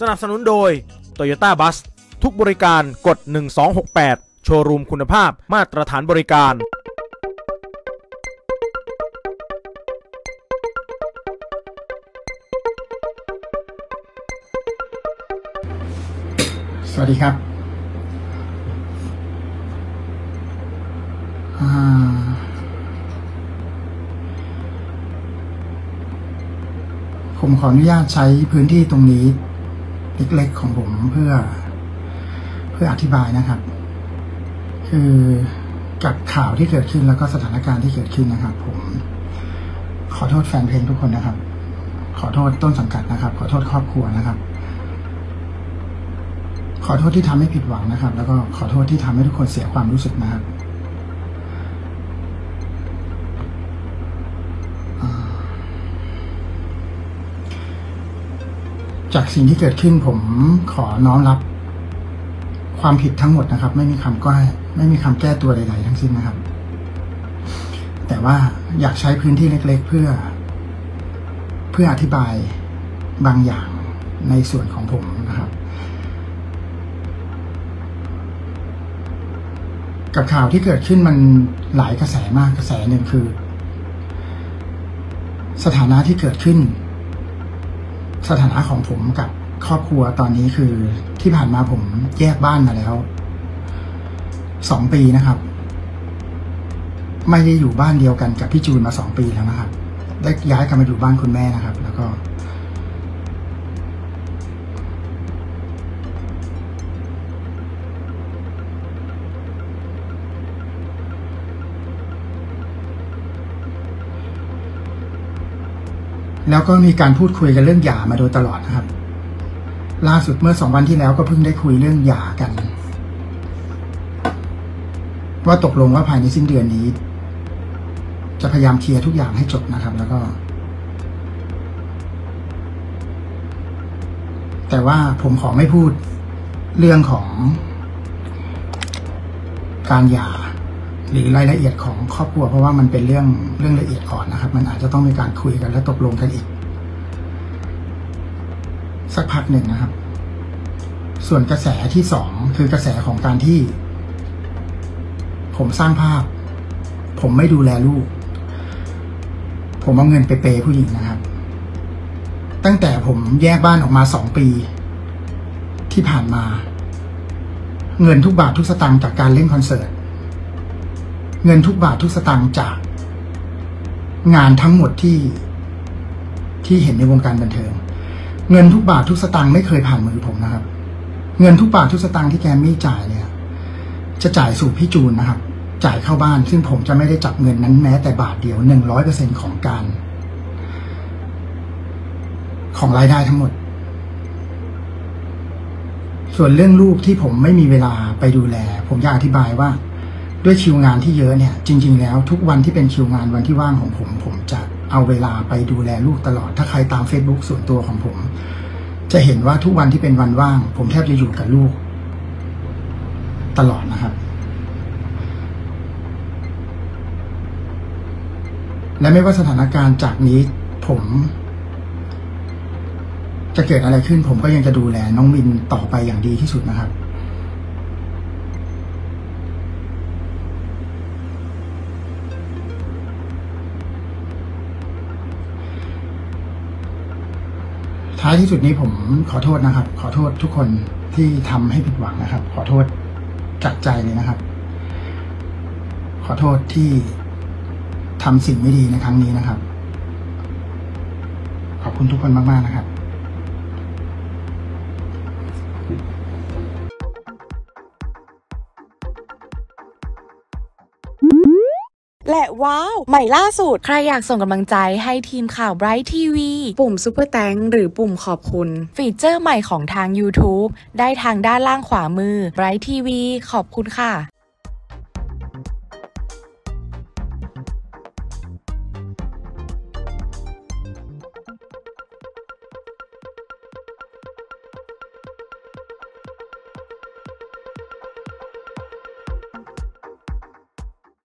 สนับสนุนโดย Toyota Bus ทุกบริการกด 1268 โชว์รูมคุณภาพมาตรฐานบริการสวัสดีครับ ผมขออนุญาตใช้พื้นที่ตรงนี้ เล็กๆของผมเพื่อ เพื่ออธิบายนะครับ คือกับข่าวที่เกิดขึ้นแล้วก็สถานการณ์ที่เกิดขึ้นนะครับ ผม ขอโทษแฟนเพลงทุกคนนะครับ ขอโทษต้นสังกัดนะครับ ขอโทษครอบครัวนะครับ ขอโทษที่ทำให้ผิดหวังนะครับ แล้วก็ขอโทษที่ทำให้ทุกคนเสียความรู้สึกนะครับ จากสิ่งที่เกิดขึ้นผมขอน้อมรับ ความผิดทั้งหมดนะครับ ไม่มีคำก้ไม่มีคำแก้ตัวใดๆทั้งสิ้นนะครับ แต่ว่าอยากใช้พื้นที่เล็ก ๆ เพื่อ เพื่ออธิบายบางอย่างในส่วนของผมนะครับ กับข่าวที่เกิดขึ้นมันหลายกระแสมากกระแสหนึ่งคือ สถานะที่เกิดขึ้น สถานะของผมกับครอบครัวตอนนี้คือที่ผ่านมาผมแยกบ้านมาแล้วสองปีนะครับ ไม่ได้อยู่บ้านเดียวกันกับพี่จูนมาสองปีแล้วนะครับ ได้ย้ายกันมาอยู่บ้านคุณแม่นะครับ แล้วก็ แล้วก็มีการพูดคุยกันเรื่องหย่ามาโดยตลอดนะครับ ล่าสุดเมื่อสองวันที่แล้วก็เพิ่งได้คุยเรื่องหย่ากัน ว่าตกลงว่าภายในสิ้นเดือนนี้ จะพยายามเคลียร์ทุกอย่างให้จบนะครับ แล้วก็ แต่ว่าผมขอไม่พูดเรื่องของการหย่า หรือรายละเอียดของครอบครัว เพราะว่ามันเป็นเรื่องเรื่องละเอียดอ่อนนะครับ มันอาจจะต้องมีการคุยกันและตกลงกันอีก สักพักหนึ่งนะครับ ส่วนกระแสที่สองคือกระแสของการที่ ผมสร้างภาพ ผมไม่ดูแลลูก ผมเอาเงินไปเปย์ผู้หญิงนะครับ ตั้งแต่ผมแยกบ้านออกมาสองปี ที่ผ่านมา เงินทุกบาททุกสตางค์จากการเล่นคอนเสิร์ต เงินทุกบาททุกสตางค์จาก งานทั้งหมดที่ที่เห็นในวงการบันเทิง เงินทุกบาททุกสตางค์ไม่เคยผ่านมือผมนะครับ เงินทุกบาททุกสตางค์ที่แกมี่จ่ายเนี่ย จะจ่ายสู่พี่จูนนะครับ จ่ายเข้าบ้าน ซึ่งผมจะไม่ได้จับเงินนั้นแม้แต่บาทเดียวหนึ่งร้อยเปอร์เซ็นของการ ของรายได้ทั้งหมด ส่วนเรื่องลูกที่ผมไม่มีเวลาไปดูแล ผมอยากอธิบายว่า ด้วยคิวงานที่เยอะเนี่ยจริง ๆ แล้วทุกวันที่เป็นคิวงานวันที่ว่างของผม ผมจะเอาเวลาไปดูแลลูกตลอด ถ้าใครตาม Facebook ส่วนตัวของผม จะเห็นว่าทุกวันที่เป็นวันว่าง ผมแทบจะอยู่กับลูก ตลอดนะครับ และไม่ว่าสถานการณ์จากนี้ผม จะเกิดอะไรขึ้น ผมก็ยังจะดูแลน้องมินต่อไปอย่างดีที่สุดนะครับ ท้ายที่สุดนี้ผมขอโทษนะครับ ขอโทษทุกคนที่ทำให้ผิดหวังนะครับ ขอโทษจากใจเลยนะครับ ขอโทษที่ทำสิ่งไม่ดีในครั้งนี้นะครับ ขอบคุณทุกคนมาก ๆ นะครับ และว้าวใหม่ล่าสุด ใครอยากส่งกำลังใจให้ทีมข่าว Bright TV ปุ่ม Super t h a n k หรือปุ่มขอบคุณ ฟีเจอร์ใหม่ของทาง YouTube ได้ทางด้านล่างขวามือ Bright TV ขอบคุณค่ะ